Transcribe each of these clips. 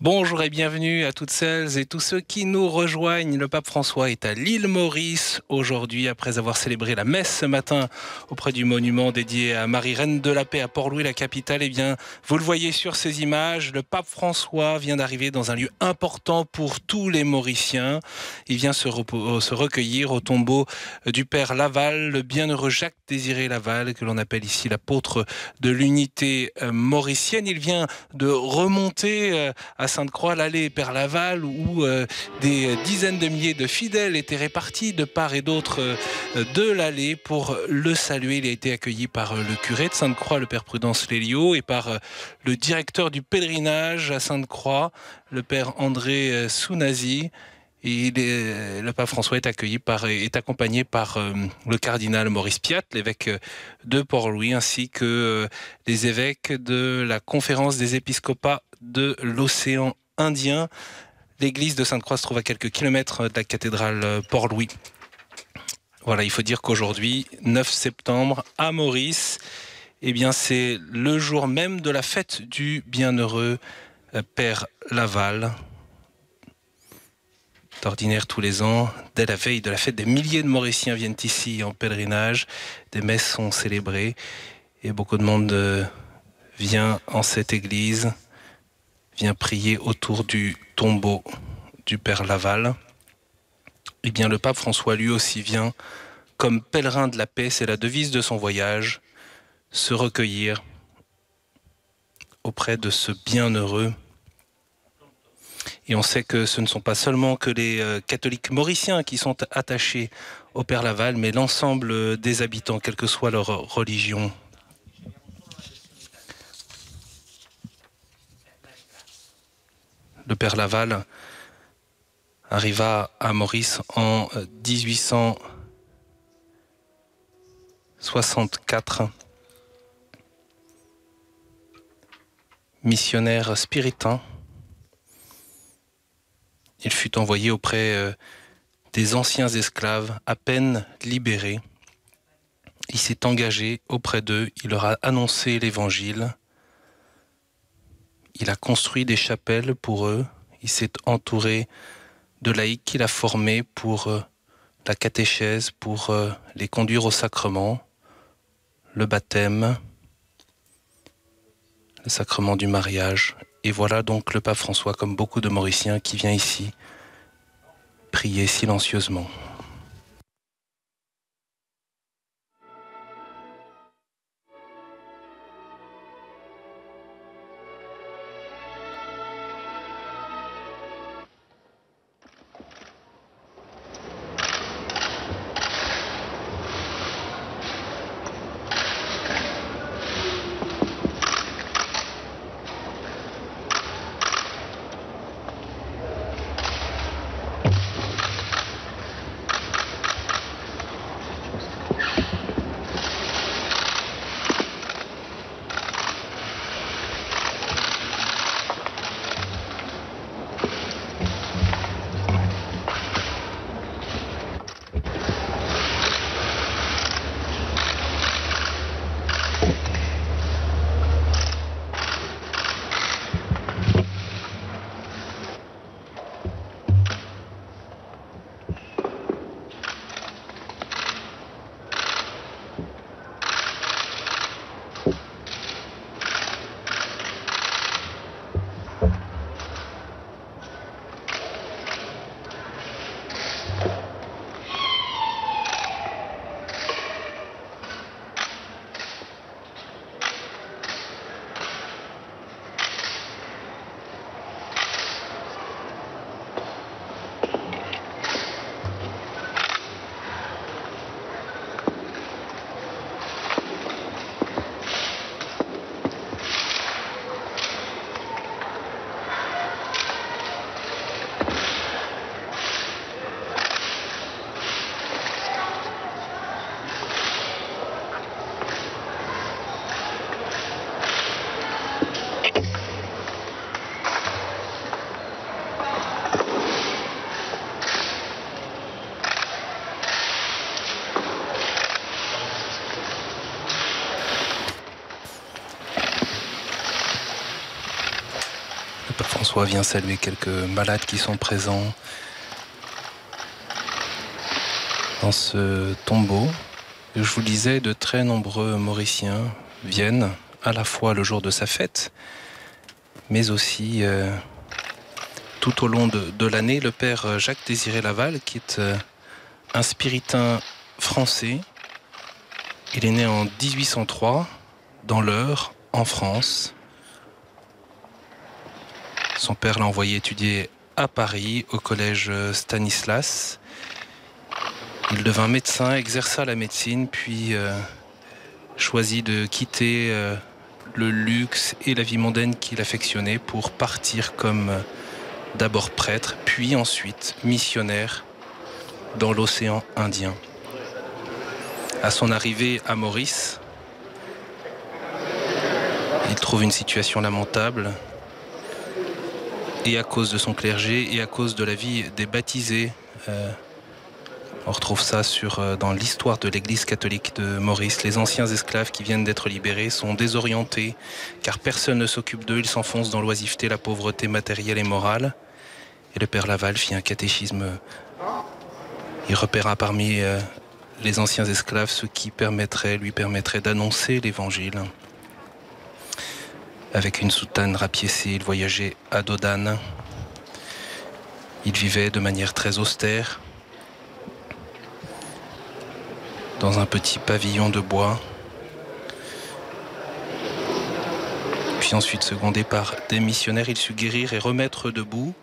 Bonjour et bienvenue à toutes celles et tous ceux qui nous rejoignent. Le pape François est à l'île Maurice aujourd'hui après avoir célébré la messe ce matin auprès du monument dédié à Marie Reine de la Paix à Port-Louis, la capitale. Eh bien, vous le voyez sur ces images, le pape François vient d'arriver dans un lieu important pour tous les Mauriciens. Il vient se, se recueillir au tombeau du père Laval, le bienheureux Jacques Désiré Laval, que l'on appelle ici l'apôtre de l'unité euh, mauricienne. Il vient de remonter euh, Sainte-Croix, l'allée Père Laval, où euh, des dizaines de milliers de fidèles étaient répartis de part et d'autre euh, de l'allée pour le saluer. Il a été accueilli par euh, le curé de Sainte-Croix, le Père Prudence Lélio, et par le directeur du pèlerinage à Sainte-Croix, le Père André Sounazi. Et le pape François est accueilli par, est accompagné par le cardinal Maurice Piat, l'évêque de Port-Louis, ainsi que les évêques de la conférence des épiscopats de l'océan Indien. L'église de Sainte-Croix se trouve à quelques kilomètres de la cathédrale Port-Louis. Voilà, il faut dire qu'aujourd'hui, 9 septembre, à Maurice, eh bien, c'est le jour même de la fête du bienheureux euh, Père Laval. D'ordinaire tous les ans, dès la veille de la fête, des milliers de Mauriciens viennent ici en pèlerinage, des messes sont célébrées et beaucoup de monde euh, vient en cette église vient prier autour du tombeau du Père Laval, eh bien le pape François lui aussi vient, comme pèlerin de la paix, c'est la devise de son voyage, se recueillir auprès de ce bienheureux. Et on sait que ce ne sont pas seulement que les euh, catholiques mauriciens qui sont attachés au Père Laval, mais l'ensemble des habitants, quelle que soit leur religion, le père Laval arriva à Maurice en 1864. Missionnaire spiritain, il fut envoyé auprès euh, des anciens esclaves à peine libérés. Il s'est engagé auprès d'eux, il leur a annoncé l'évangile il a construit des chapelles pour eux. Il s'est entouré de laïcs qu'il a formés pour euh, la catéchèse, pour euh, les conduire au sacrement, le baptême, le sacrement du mariage. Et voilà donc le pape François, comme beaucoup de Mauriciens, qui vient ici prier silencieusement. François vient saluer quelques malades qui sont présents dans ce tombeau. Je vous disais, de très nombreux Mauriciens viennent à la fois le jour de sa fête, mais aussi euh, tout au long de, l'année. Le père Jacques Désiré Laval, qui est euh, un spiritain français, il est né en 1803 dans l'Eure, en France. Son père l'a envoyé étudier à Paris, au collège Stanislas. Il devint médecin, exerça la médecine, puis euh, choisit de quitter euh, le luxe et la vie mondaine qu'il affectionnait pour partir comme euh, d'abord prêtre, puis ensuite missionnaire dans l'océan Indien. À son arrivée à Maurice, il trouve une situation lamentable. Et à cause de son clergé et à cause de la vie des baptisés, euh, on retrouve ça euh, dans l'histoire de l'Église catholique de Maurice. Les anciens esclaves qui viennent d'être libérés sont désorientés car personne ne s'occupe d'eux. Ils s'enfoncent dans l'oisiveté, la pauvreté matérielle et morale. Et le père Laval fit un catéchisme. Il repéra parmi euh, les anciens esclaves ce qui permettrait, lui permettrait d'annoncer l'Évangile. Avec une soutane rapiécée, il voyageait à Dodane. Il vivait de manière très austère, dans un petit pavillon de bois. Puis ensuite, secondé par des missionnaires, il sut guérir et remettre debout,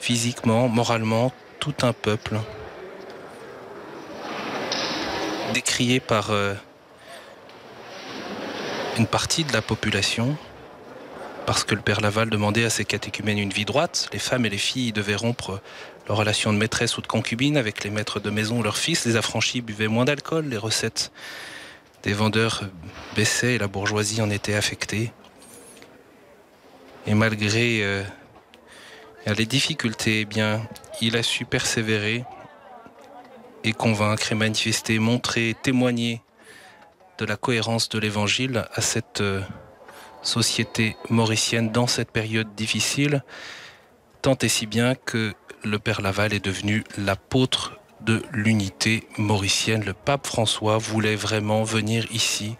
physiquement, moralement, tout un peuple. Décrié par euh, une partie de la population, parce que le père Laval demandait à ses catéchumènes une vie droite. Les femmes et les filles devaient rompre leur relation de maîtresse ou de concubine avec les maîtres de maison ou leurs fils. Les affranchis buvaient moins d'alcool, les recettes des vendeurs baissaient et la bourgeoisie en était affectée. Et malgré euh, les difficultés, eh bien, il a su persévérer et convaincre et manifester, montrer, témoigner de la cohérence de l'évangile à cette euh, société mauricienne dans cette période difficile, tant et si bien que le Père Laval est devenu l'apôtre de l'unité mauricienne. Le pape François voulait vraiment venir ici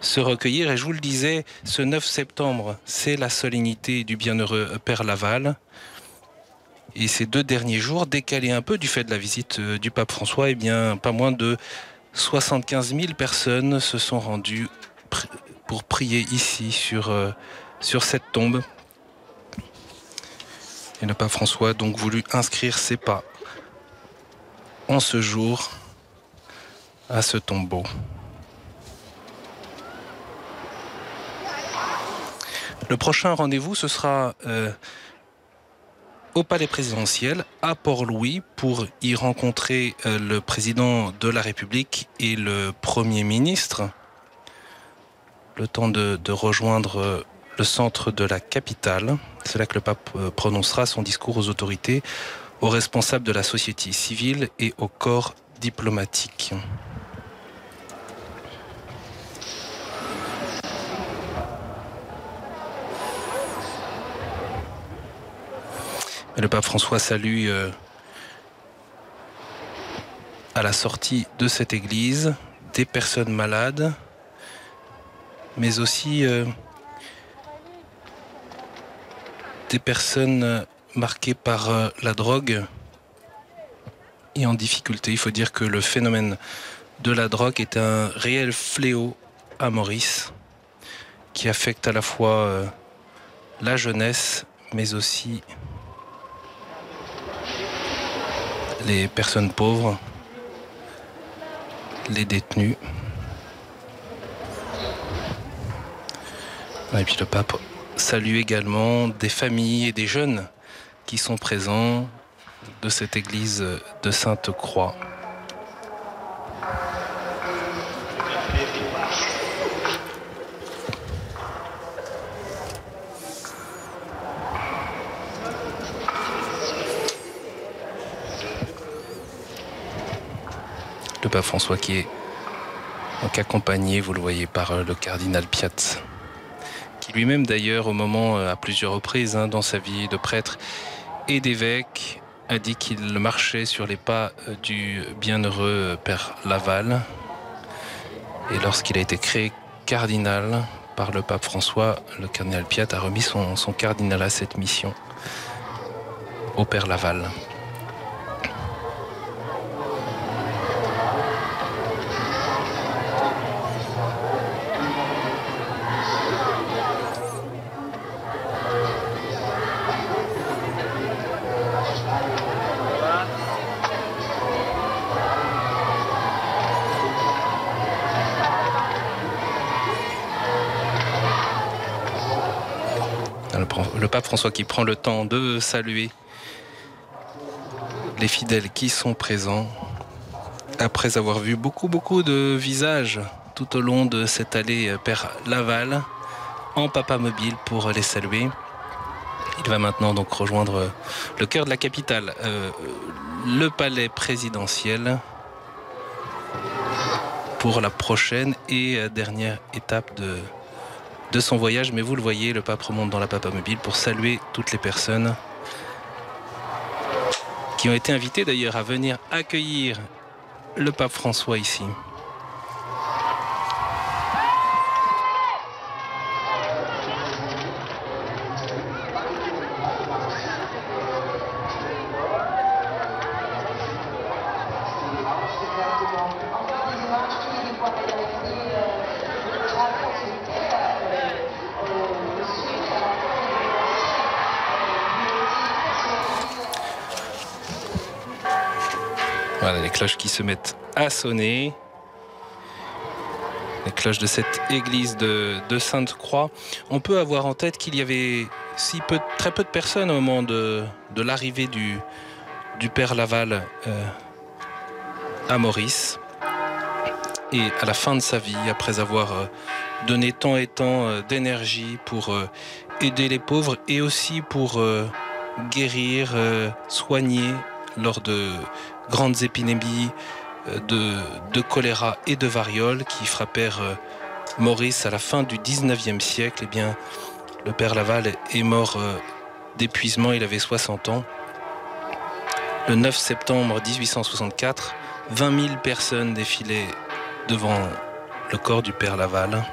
se recueillir. Et je vous le disais, ce 9 septembre, c'est la solennité du bienheureux Père Laval. Et ces deux derniers jours, décalés un peu du fait de la visite euh, du pape François, eh bien, pas moins de 75 000 personnes se sont rendues pour prier ici sur, euh, cette tombe. Et le pape François a donc voulu inscrire ses pas en ce jour à ce tombeau. Le prochain rendez-vous, ce sera euh, au palais présidentiel à Port-Louis pour y rencontrer euh, le président de la République et le Premier ministre le temps de, rejoindre euh, le centre de la capitale. C'est là que le pape euh, prononcera son discours aux autorités, aux responsables de la société civile et au corps diplomatique. le pape François salue euh, à la sortie de cette église des personnes malades, mais aussi euh, des personnes euh, marquées par euh, la drogue et en difficulté. Il faut dire que le phénomène de la drogue est un réel fléau à Maurice qui affecte à la fois la jeunesse mais aussi les personnes pauvres, les détenus. Et puis le pape salue également des familles et des jeunes qui sont présents de cette église de Sainte-Croix. Le pape François qui est donc accompagné, vous le voyez, par le cardinal Piat lui-même d'ailleurs au moment, à plusieurs reprises hein, dans sa vie de prêtre et d'évêque, a dit qu'il marchait sur les pas du bienheureux Père Laval. Et lorsqu'il a été créé cardinal par le pape François, le cardinal Piat a remis son, son cardinal à cette mission au Père Laval. Pape François qui prend le temps de saluer les fidèles qui sont présents après avoir vu beaucoup beaucoup de visages tout au long de cette allée Père Laval en papa mobile pour les saluer. Il va maintenant donc rejoindre le cœur de la capitale, euh, le palais présidentiel pour la prochaine et dernière étape de, de son voyage. Mais vous le voyez, le pape remonte dans la papa mobile pour saluer toutes les personnes qui ont été invitées d'ailleurs à venir accueillir le pape François ici. Voilà les cloches qui se mettent à sonner. Les cloches de cette église de, Sainte-Croix. On peut avoir en tête qu'il y avait si peu, très peu de personnes au moment de, l'arrivée du, Père Laval euh, à Maurice. Et à la fin de sa vie, après avoir euh, donné tant et tant euh, d'énergie pour aider les pauvres et aussi pour guérir, soigner lors de grandes épidémies euh, de, choléra et de variole qui frappèrent euh, Maurice à la fin du 19e siècle. Eh bien, le père Laval est mort euh, d'épuisement, il avait 60 ans. Le 9 septembre 1864, 20 000 personnes défilaient devant le corps du père Laval.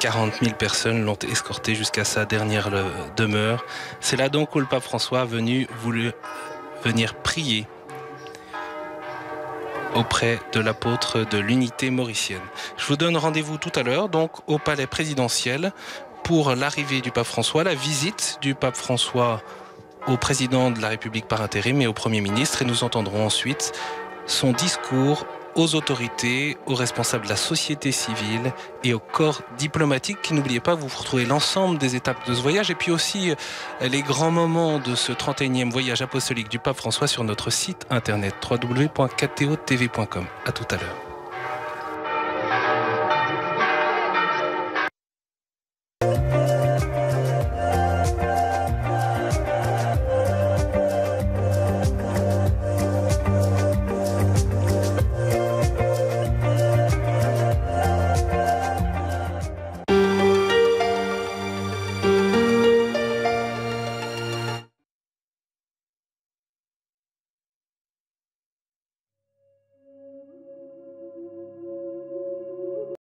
40 000 personnes l'ont escorté jusqu'à sa dernière demeure. C'est là donc où le pape François a venu, voulu venir prier auprès de l'apôtre de l'unité mauricienne. Je vous donne rendez-vous tout à l'heure, donc au palais présidentiel, pour l'arrivée du pape François, la visite du pape François au président de la République par intérim et au Premier ministre, et nous entendrons ensuite son discours aux autorités, aux responsables de la société civile et au corps diplomatique. N'oubliez pas, vous retrouvez l'ensemble des étapes de ce voyage et puis aussi euh, les grands moments de ce 31e voyage apostolique du pape François sur notre site internet www.ktotv.com. À tout à l'heure.